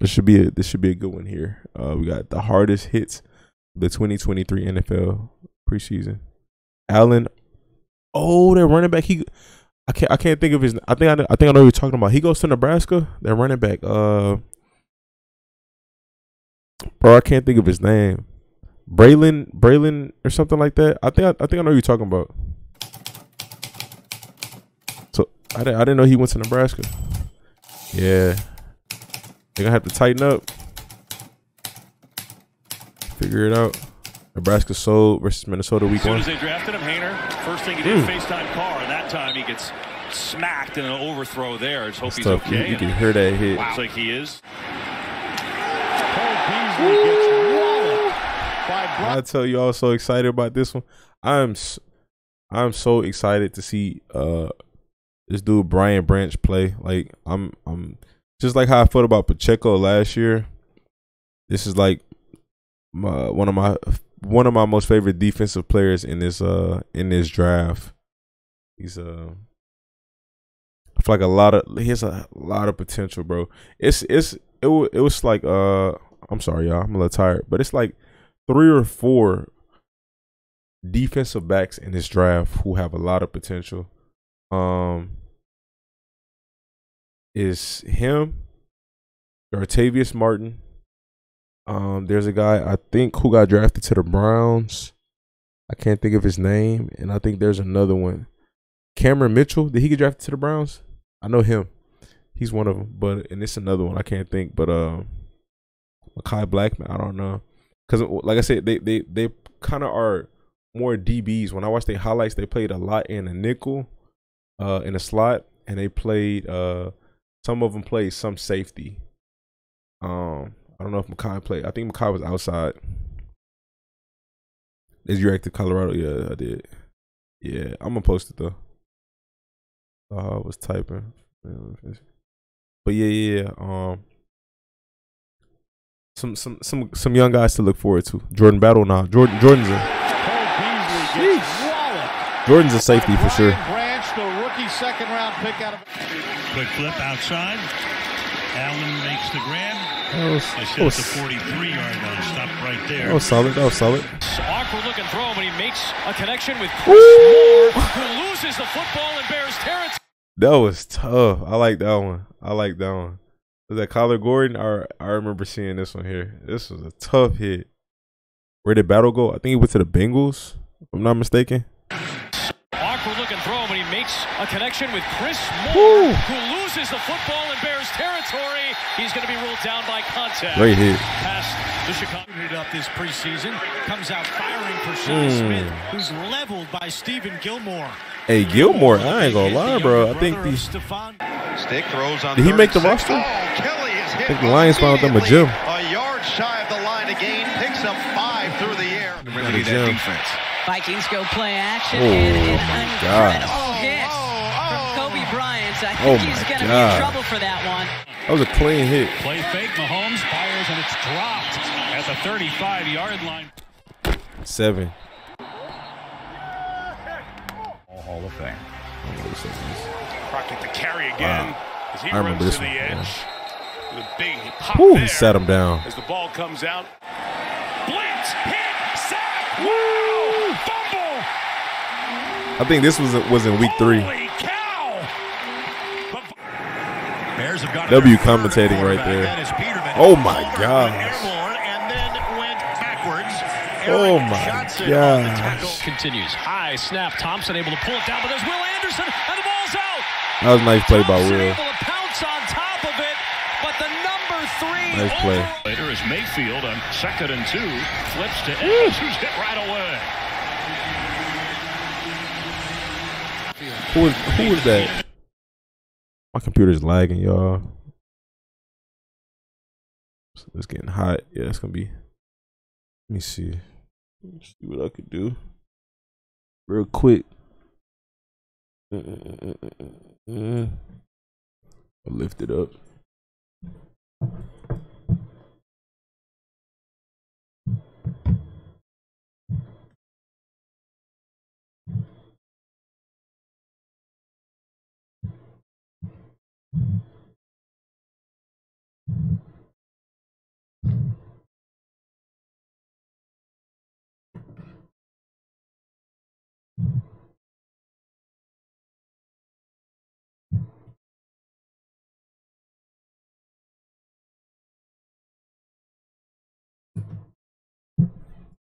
this should be a this should be a good one here. Uh, we got the hardest hits, the 2023 NFL preseason. Allen, oh, that running back. He, I can't I can't think of his. I think I, I think I know who you're talking about. He goes to Nebraska. That running back. Uh, bro, I can't think of his name. Braylon, Braylon, or something like that. I think I, I think I know who you're talking about. So I didn't, I didn't know he went to Nebraska. Yeah, they're gonna have to tighten up. Figure it out. Nebraska sold versus Minnesota week As soon one. as they drafted him, Hayner, first thing he did, Mm. FaceTime Carr, and that time he gets smacked in an overthrow there. Just hope It's he's tough. You, okay. you can hear that hit. Looks like he is. Cole Beasley gets walloped by Brock. I tell you all so excited about this one. I'm s- I'm so excited to see uh this dude Brian Branch play. Like I'm I'm just like how I felt about Pacheco last year. This is like my one of my one of my most favorite defensive players in this uh in this draft. He's uh I feel like a lot of he has a lot of potential, bro. It's it's it wa- it was like uh I'm sorry y'all, I'm a little tired, but it's like three or four defensive backs in this draft who have a lot of potential. Um, is him, Artavius Martin. Um, there's a guy I think who got drafted to the Browns. I can't think of his name, and I think there's another one. Cameron Mitchell. Did he get drafted to the Browns? I know him. He's one of them, but and it's another one I can't think. But um, Mekhi Blackmon. I don't know because like I said, they they they kind of are more DBs. When I watched their highlights, they played a lot in a nickel, uh, in a slot, and they played uh, some of them played some safety. Um, I don't know if Mekhi played. I think Mekhi was outside. Did you react to Colorado? Yeah, I did. Yeah, I'm gonna post it though. Uh, I was typing, but yeah, yeah, yeah. Um, some some some some young guys to look forward to. Jordan Battle now. Jordan Jordan's a Cole Beasley gets walloped. Jordan's a safety for sure. Brian Branch, the rookie second round pick out of. Quick flip outside. Allen makes the grab. That was, Just that was, the 43 yard line. Stop right there. that was solid. That was solid. Awkward looking throw, but he makes a connection with Woo! Chris Moore, who loses the football and bears territory. That was tough. I like that one. I like that one. Was that Kyler Gordon? I I remember seeing this one here. This was a tough hit. Where did Battle go? I think he went to the Bengals. If I'm not mistaken. Awkward looking throw, but he makes a connection with Chris Moore, Woo! who loses the football and bears territory. He's going to be ruled down by contact. Great hit. Past the Chicago. it up this preseason. Comes out firing for Sean Mm. Smith, who's leveled by Stephon Gilmore. Hey Gilmore, I ain't gonna lie, bro. I think Brother these. Stick throws on Did he make the roster? Oh, Kelly is hit. I think the Lions found them a immediately. gym. A yard shy of the line to gain, picks up five through the air. Really need that defense. Vikings go play action Oh, and an my gosh. Bryant. I oh think Oh, he's my going to be God. in trouble for that one. That was a clean hit. Play fake. Mahomes fires and it's dropped at the 35 yard line. Seven. Hall of Fame. I don't know what seven is. Crockett to carry again as he I remember runs this to the one, edge. The big pop Whew, there he sat him down. as the ball comes out. Blitz, hit, sack, wow, fumble. I think this was was in week three. W commentating right there. Oh my gosh. And then went backwards. Oh my Johnson on the tackle. gosh. continues. High snap. Thompson able to pull it down, but there's Will Anderson, and the ball's out. That was a nice play by Will. able to pounce on top of it, but the number three. Nice play. Later is Mayfield on second and two. Flips to Edge, who's hit right away. Who was who was that? My computer's lagging, y'all. It's getting hot. Yeah, it's gonna be. Let me see. Let me see what I could do. Real quick. I'll lift it up.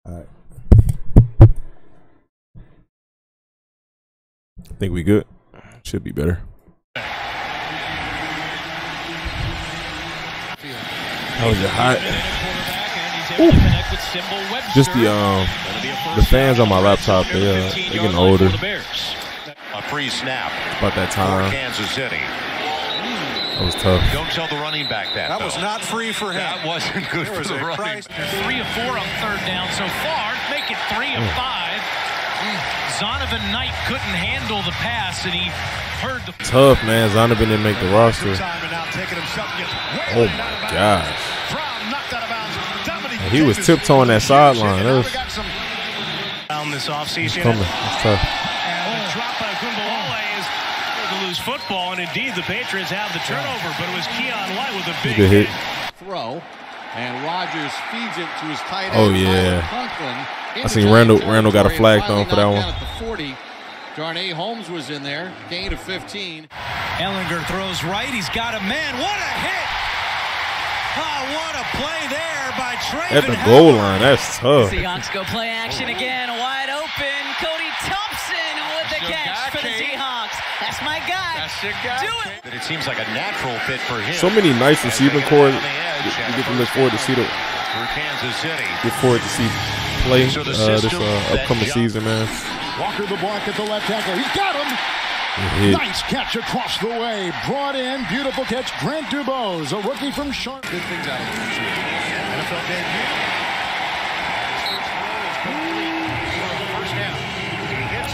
All right. Think we good? Should be better. How was it hot? Just the um the fans on my laptop they uh they getting older. A free snap About that time. Kansas City. That was tough. Don't tell the running back that. That was not free for him. That wasn't good There for was the a running price- Three of four on third down so far. Make it three of mm. five. Zonovan Knight couldn't handle the pass, and he heard the Tough man. Zonovan didn't make the roster. Time and now taking himself and gets Oh way out of my bounds. gosh. Brown knocked out of bounds. Dominic He was tiptoeing that sideline. That was we got some down this offseason. coming. It's tough. And the drop by Gumbawale is to lose football, and indeed the Patriots have the turnover, but it was Keion White with a big Good hit. throw. And Rogers feeds it to his tight end. Oh, yeah. Conklin, I into seen Randall- Randall got a flag thrown for that one. At the 40. Darnay Holmes was in there, gain of 15. Ehlinger throws right. He's got a man. What a hit! Oh, what a play there by Traven At the goal line, that's tough. Seahawks go play action again. Wide open. Cody Thompson with the catch for the Seahawks. That's my guy. That's your guy. Do it. That it seems like a natural fit for him. So many nice receiving Taking it cores. on You get to a look forward to see the for Kansas City. get forward to see play So uh, this uh, upcoming season, man. Walker the block at the left tackle. He's got him. Nice catch across the way. Brought in. Beautiful catch. Grant Dubose, a rookie from Sharp. Good things out of him this year. NFL debut.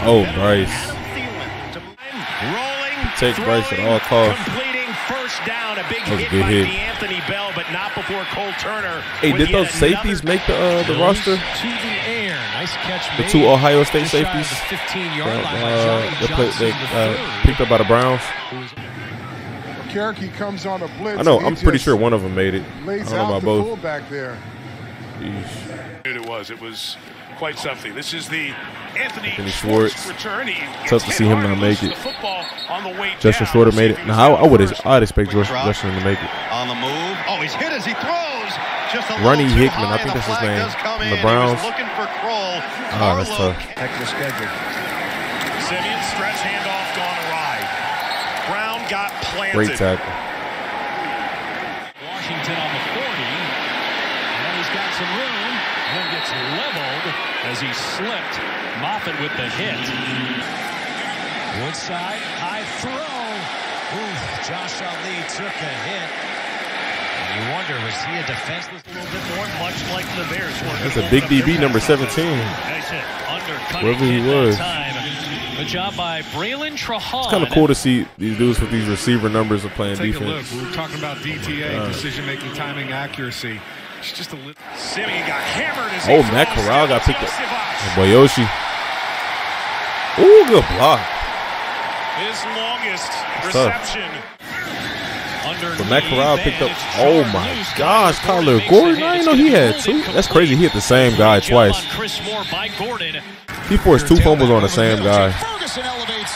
Oh, Bryce. Rolling, Take Bryce at all costs. completing first down. A big That was a hit good by hit. Anthony Bell, but not before Cole Turner. Hey, did those safeties make the uh, the roster? To the air. Nice catch The two Ohio State Just shy of safeties 15 that, yard line uh, they, play, they uh, picked up by the Browns. Cherokee comes on a blitz. I know. I'm pretty sure one of them made it. I don't know about both. fullback there. Jeez. It was. It was quite something. This is the Anthony, Anthony Schwartz, Schwartz. return. He Tough to see him not make it. on the way Justin down. Shorter made it. he Now, I, I would first. I'd expect Quick Justin, to make it. On the move. Oh, he's hit as he throws. Just a Ronnie little too Hickman, I think that's his name, does come from the Browns. looking for Kroll. Ah, that's Carlo tough. Check the schedule. Simeon stretch handoff gone awry. Brown got planted. Great tackle. Washington on the 40. And he's got some room. And gets leveled as he slipped. Moffitt with the hit. Woodside, high throw. Ooh, Josh Ali took a hit. And you wonder, was he a defenseless a little bit more, much like the Bears were? That's a big DB, number 17. Nice hit. Undercutting Wherever he was. time. Good job by Braylon Trahan. It's kind of cool to see these dudes with these receiver numbers of playing Take a look. defense. We were talking about DTA, Uh. decision making, timing, accuracy. It's just a little. Simeon got hammered as Oh, Matt Corral got picked up. Yosivas. Oh, boy, Ooh, good block. His longest reception. But Matt Corral picked up. Oh my gosh, Kyler Gordon. I didn't know he had two. That's crazy. He hit the same guy twice. Chris Moore by Gordon. He forced two fumbles on the same guy. Ferguson elevates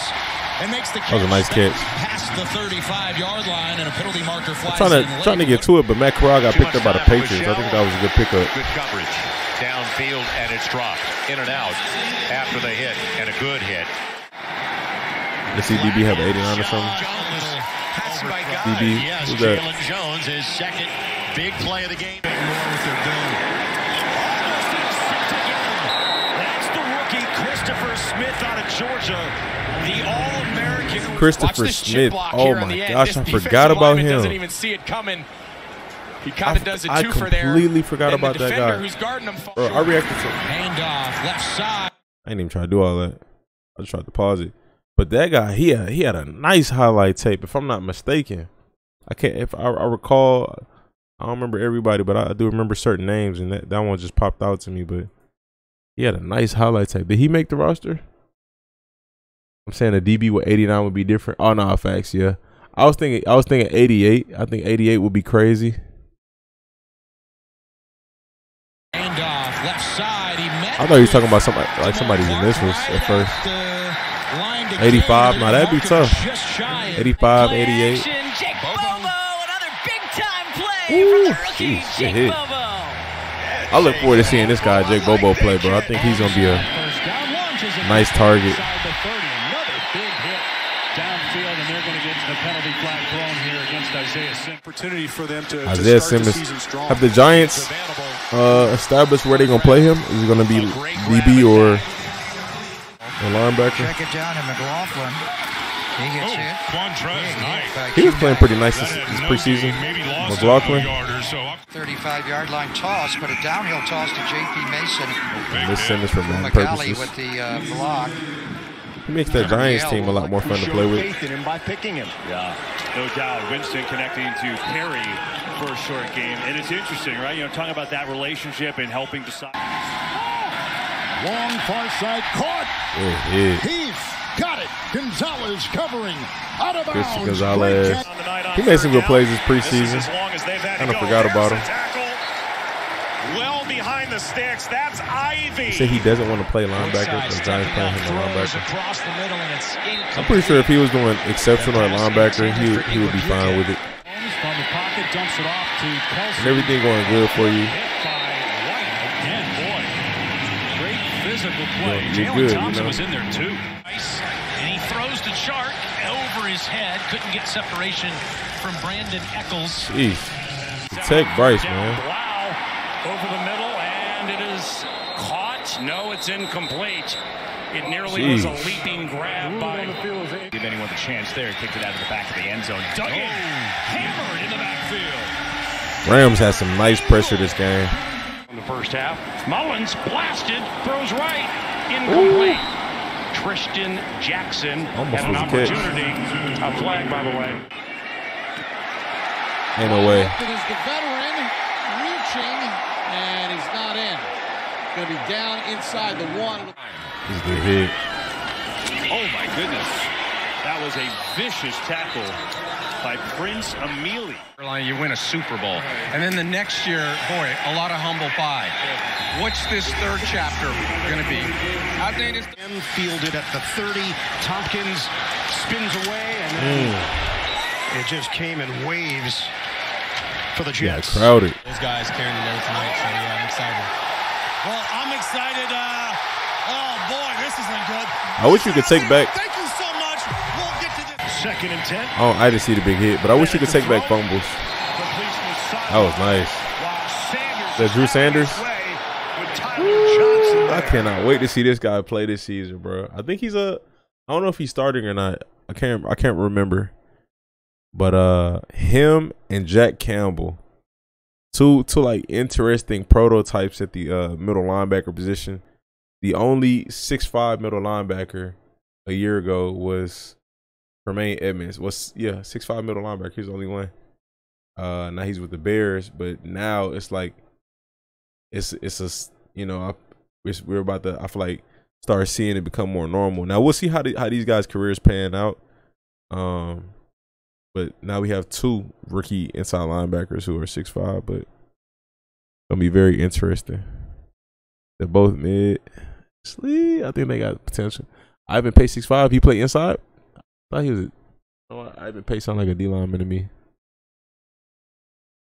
and makes the That was a nice catch. past the 35 yard line and a penalty marker flies Trying to trying to get to it, but Matt Corral got picked up by the Patriots. I think that was a good pickup. Good coverage. Downfield, and it's dropped. In and out after the hit, and a good hit. Let's DB have 89 or something. That's my guy. DB, Yes, who's? Jalen Jones, his second big play of the game. That's the rookie Christopher Smith out of Georgia, the All-American. Christopher Smith. Oh my gosh, I forgot about lineman Doesn't him. even see it coming. He I, kind of does a I twofer there. completely forgot about that guy. Who's guarding him Bro, I reacted to. Left side. I didn't even try to do all that. I just tried to pause it. But that guy, he had, he had a nice highlight tape, if I'm not mistaken. I can't if I, I recall. I don't remember everybody, but I do remember certain names, and that, that one just popped out to me. But he had a nice highlight tape. Did he make the roster? I'm saying a DB with 89 would be different. Oh no, facts. Yeah, I was thinking. I was thinking 88. I think 88 would be crazy. Handoff, left side. He met I thought he was talking about somebody like somebody's initials at first. 85. Now that'd be tough. 85, Play 88. action. Jake Bobo, another big time play Ooh, from the rookie, jeez, Jake hit. Bobo. I look forward to seeing this guy, Jake Bobo, play, bro. I think he's gonna be a nice target. Another big hit downfield, and they're going to get the penalty flag thrown here against Isaiah Simmons. Opportunity for them to, to Isaiah start Simmons. season strong. Have the Giants uh, established where they're gonna play him? Is it gonna be DB or a linebacker? Check it down to McLaughlin. He gets Oh, hit. Quantrez, Big hit nice. He was playing pretty nice That this, has this no preseason. gain, maybe lost a McLaughlin. yarder, so up 35 yard line toss, but a downhill toss to J.P. Mason. And this Simmons for Madden McGalley purposes. with the uh, block. He makes that Giants team a lot more fun to play with. Faith in him by picking him. Yeah, no doubt. Winston connecting to Perry for a short game. And it's interesting, right? You know, talking about that relationship and helping decide. Long far side caught. Good hit. Heath got it. Gonzalez covering. Out of bounds. Christian Gonzalez. He made some good plays this This preseason. as long as they've had Kind to of go. forgot about him. Well behind the sticks. That's Ivy. He said he doesn't want to play linebacker. The Giants playing him linebacker. I'm pretty sure if he was doing exceptional at linebacker, he would- he would be fine with it. Holmes from the pocket dumps it off to Kelsey. And everything going good for you. Hit by White boy. Great physical play. Yeah, you're Jalen good, you Thompson know. was in there too. And he throws to Chark over his head. Couldn't get separation from Brandon Eccles. Jeez. Protect Bryce, man. Blau over the middle, and it is caught. No, it's incomplete. It nearly was a leaping grab by. Give anyone the chance there. Kicked it out of the back of the end zone. Dug in. Oh. Hammered in the backfield. Rams had some nice pressure this game. In the first half, Mullins blasted, throws right, incomplete. Tristan Jackson Almost had an was a opportunity. A flag, by the way. Ain't no way. It is the veteran reaching, and he's not in. Going to be down inside the one. This is the hit. Oh my goodness. That was a vicious tackle by Prince Amelie. You win a Super Bowl. And then the next year, boy, a lot of humble pie. What's this third chapter going to be? I think it's Fielded at the 30. Tompkins spins away, and then it just came in waves for the Jets. Yeah, crowded. Those guys carrying the load tonight, so yeah, I'm excited. Well, I'm excited. Uh, oh, boy, this isn't good. I wish you could take back. Second and 10. Oh, I didn't see the big hit, but I wish you could take back fumbles. That was nice. That Drew Sanders? I cannot wait to see this guy play this season, bro. I think he's a. I don't know if he's starting or not. I can't. I can't remember. But uh, him and Jack Campbell, two two like interesting prototypes at the uh middle linebacker position. The only six five middle linebacker a year ago was Tremaine Edmunds. Was yeah six five middle linebacker. He's the only one. Uh, now he's with the Bears, but now it's like it's it's a you know I, we're about to I feel like start seeing it become more normal. Now we'll see how the, how these guys' careers pan out. Um, but now we have two rookie inside linebackers who are six five, but gonna be very interesting. They're both mid. I think they got potential. Ivan Pace six five. He play inside. I thought he was. Oh, Ivan Pace sound like a D lineman to me.